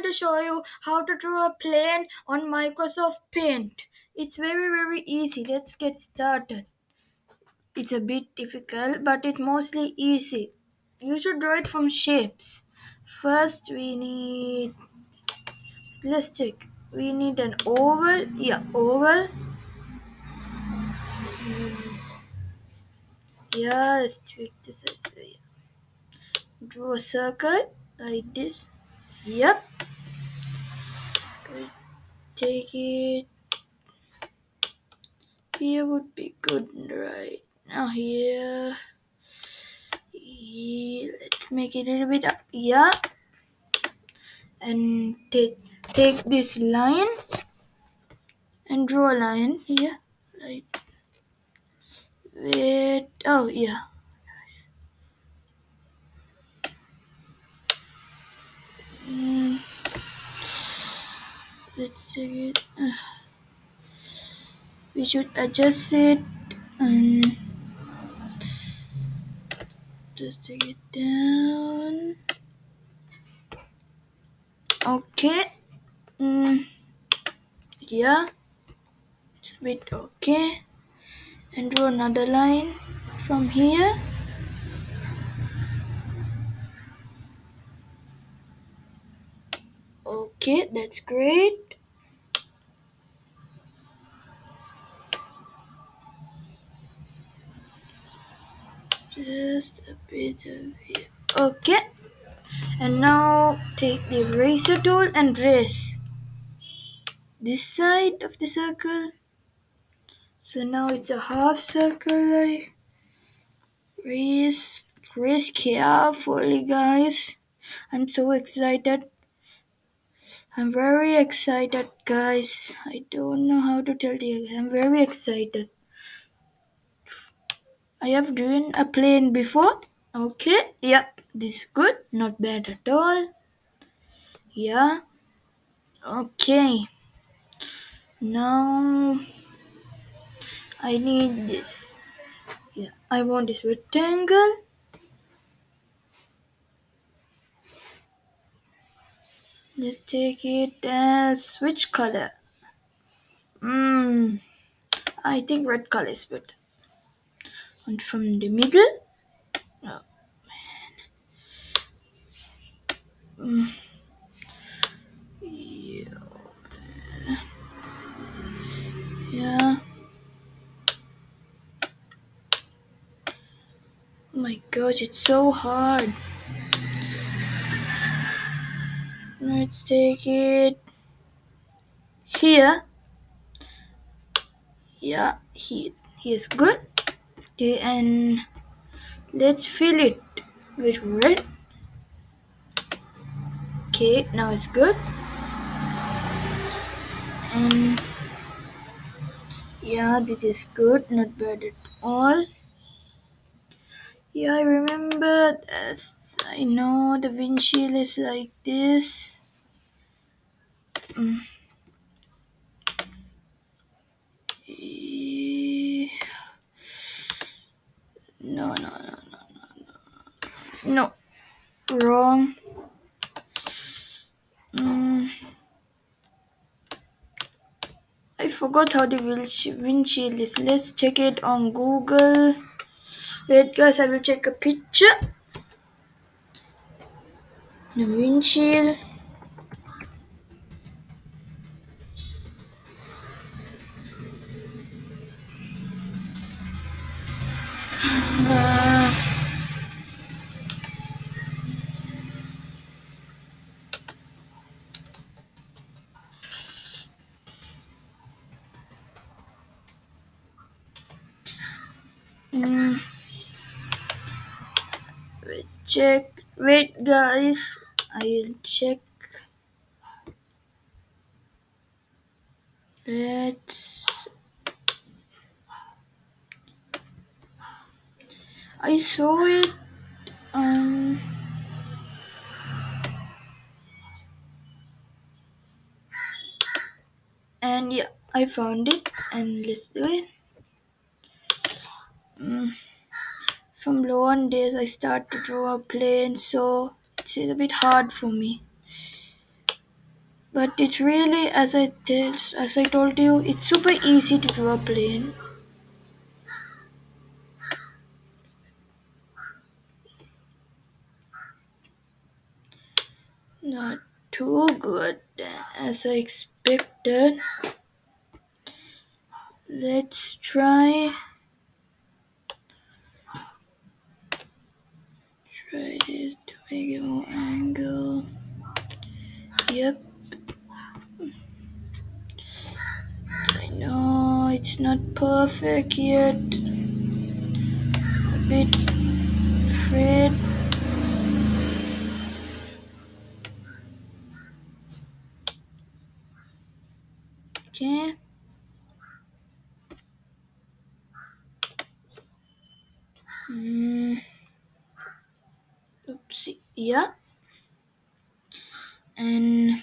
going to show you how to draw a plane on Microsoft Paint. It's very very easy. Let's get started. It's a bit difficult but it's mostly easy. You should draw it from shapes. First we need let's check. We need an oval. Yeah, oval. Yeah, let's tweak size. Draw a circle like this. Yep. Take it. Here would be good, right? Now here. here. Let's make it a little bit up. Yeah. And take take this line and draw a line here. Like wait. Oh yeah. Let's take it. We should adjust it and just take it down. Okay. Mm. Yeah. It's a bit okay. And draw another line from here. Okay, that's great. Just a bit of here. Okay. And now take the eraser tool and trace this side of the circle. So now it's a half circle. I trace, trace carefully, guys. I'm so excited. I'm very excited, guys. I don't know how to tell you. I'm very excited. I have drawn a plane before. Okay, yep, this is good. Not bad at all. Yeah. Okay. Now I need this. Yeah, I want this rectangle. Let's take it as which color? Hmm. I think red color is better. And from the middle. Oh man. Mm. Yeah. Oh my gosh, it's so hard. Let's take it here. Yeah, he he's good. Okay, and let's fill it with red. Okay, now it's good. And yeah, this is good, not bad at all. Yeah, I remember that. I know the windshield is like this. Mm. No, no, no, no, no, no. No, wrong. Mm. I forgot how the windshield is. Let's check it on Google. Wait, guys, I will check a picture. The windshield. Let's check. Wait, guys. I will check. Let's. I saw it. Um. And yeah, I found it, and let's do it. Mm. From low on days, I start to draw a plane, so it's a bit hard for me. But it's really, as I as I told you, it's super easy to draw a plane. Not too good as I expected. Let's. Try more angle. Yep. I know it's not perfect yet. A bit afraid. Okay. Hmm. Yeah. And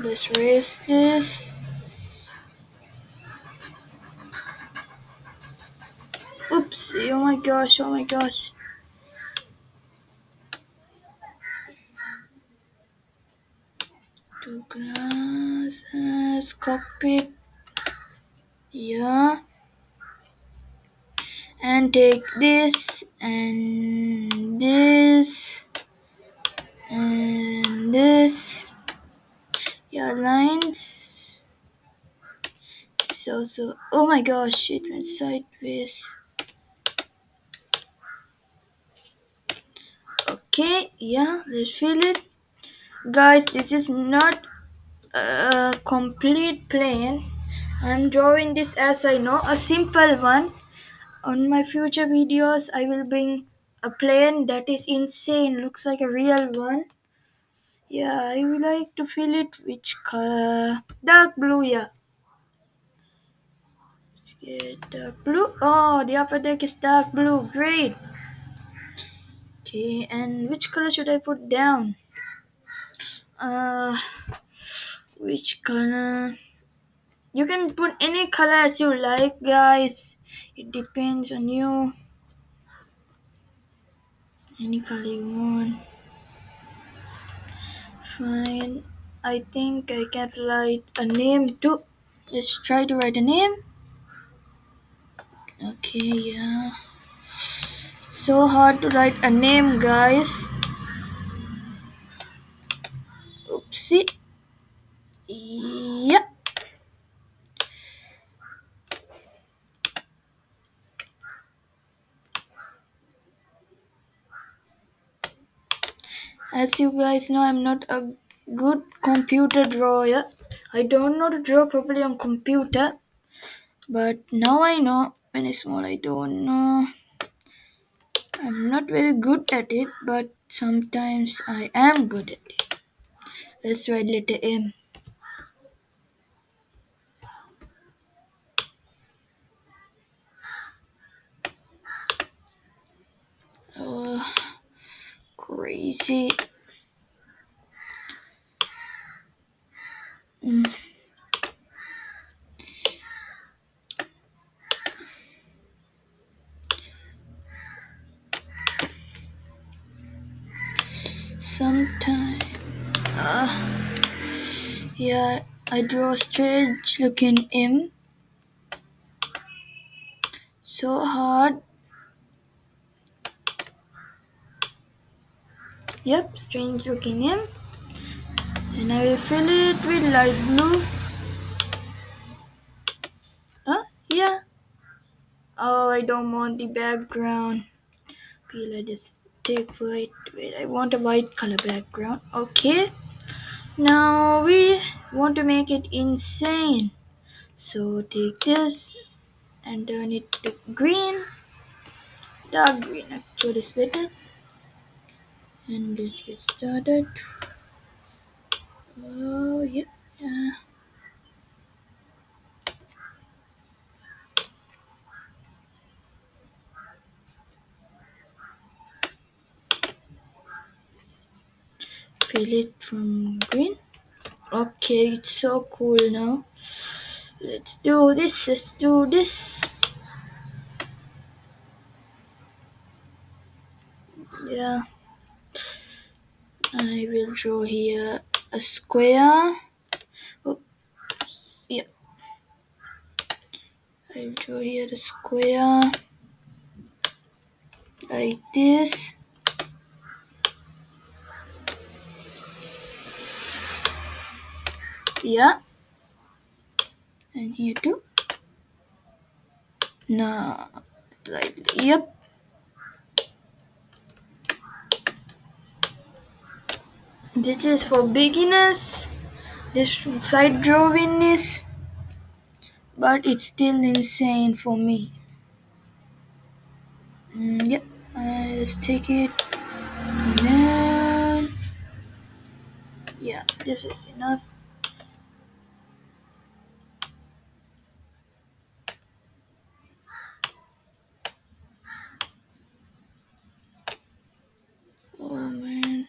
let's raise this. oops Oh my gosh. Oh my gosh. Two glasses. Cockpit. Yeah. And take this and this and this. Yeah, lines. This also. Oh my gosh, it went sideways. Okay, yeah, let's fill it. Guys, this is not a complete plane. I'm drawing this as I know, a simple one. On my future videos, I will bring a plane that is insane, looks like a real one. Yeah, I would like to fill it which color? Dark blue, yeah. Let's get dark blue. Oh, the upper deck is dark blue. Great. Okay, and which color should I put down? Uh, which color? You can put any color as you like, guys. It depends on you. Any color you want. Fine. I think I can write a name too. Let's try to write a name. Okay, yeah. So hard to write a name, guys. Oopsie. Yep. As you guys know, I'm not a good computer drawer. I don't know to draw properly on computer. But now I know. When it's small, I don't know. I'm not very good at it, but sometimes I am good at it. Let's write letter M. Oh, crazy. I draw a strange looking M. So hard. Yep, strange looking M. And I will fill it with light blue. Huh? Yeah. Oh, I don't want the background. Feel I just take white. Wait, I want a white color background. Okay. Now we want to make it insane. So take this and turn it to green. Dark green actually is better. And let's get started. Oh, yeah. yeah. Fill it from green. Okay it's so cool now. Let's do this let's do this. Yeah. I will draw here a square. Oops yeah. I'll draw here a square. Like this. Yeah and here too. No like yep this is for beginners. This flight drawing is but it's still insane for me. Mm, yep uh, let's take it. And then yeah this is enough oh man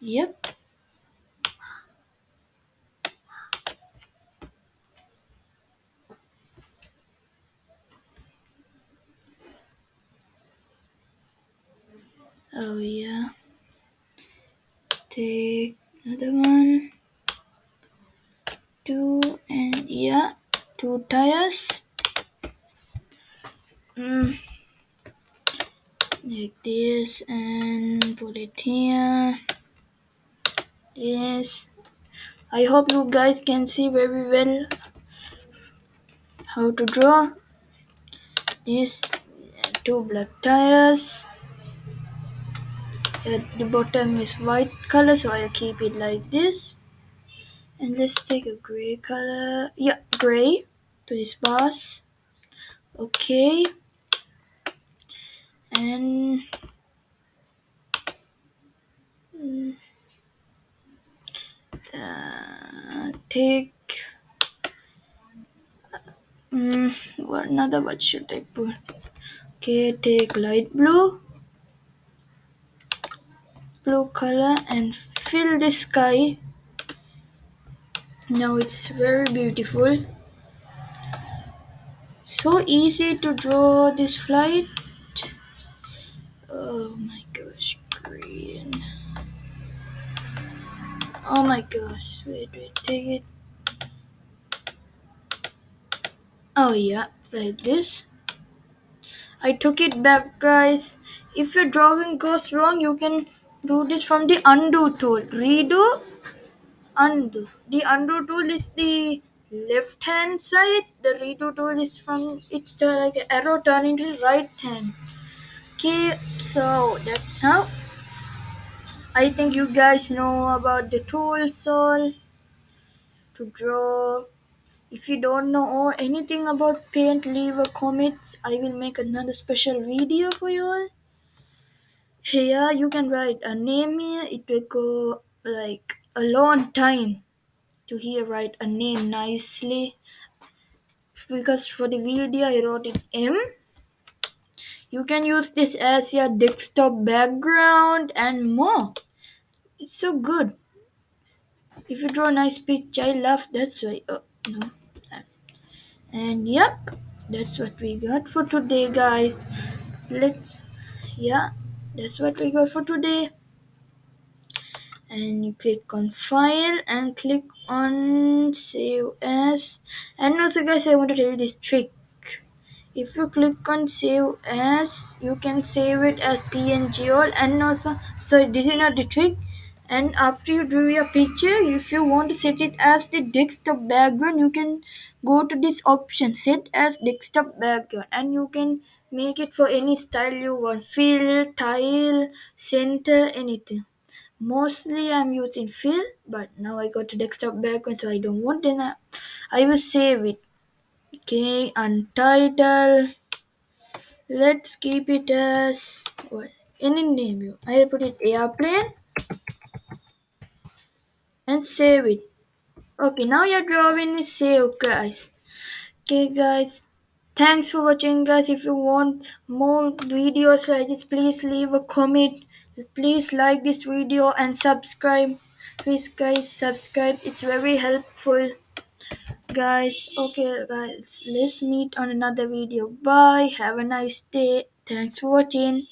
yep oh yeah. Take another one. Two and yeah two tires. Mm. like this and put it here. Yes. I hope you guys can see very well how to draw. This two black tires the bottom is white color so I'll keep it like this. And let's take a gray color yeah gray to this bus okay. And mm, uh, take mm, what another what should I put? Okay take light blue blue color and fill the sky. Now it's very beautiful. So easy to draw this flight. Oh my gosh green. Oh my gosh wait wait take it. Oh yeah like this. I took it back guys. If your drawing goes wrong you can do this from the undo tool. Redo undo. The undo tool is the left hand side. The redo tool is from it's the like an arrow turning to the right hand. Okay so that's how. I think you guys know about the tools all to draw. If you don't know anything about paint leave a comment. I will make another special video for you all here you can write uh, a name here it will go like a long time to here write a name nicely. Because for the video I wrote it M. You can use this as your desktop background and more. It's so good. If you draw a nice picture I love that's why oh no. And yep that's what we got for today guys. Let's yeah that's what we got for today. And you click on file and click on save as. And also guys i want to tell you this trick. If you click on save as you can save it as png all. And also so this is not the trick and after you do your picture if you want to set it as the desktop background you can go to this option set as desktop background. And you can make it for any style you want fill tile center anything. Mostly i'm using fill but now i got to desktop background so i don't want now i will save it. Okay untitled. Let's keep it as what any name you i will put it airplane and save it. Okay now your drawing is saved guys. Okay guys. Thanks for watching guys. If you want more videos like this please leave a comment. Please like this video and subscribe. Please guys subscribe. It's very helpful guys. Okay guys. Let's meet on another video. Bye. Have a nice day. Thanks for watching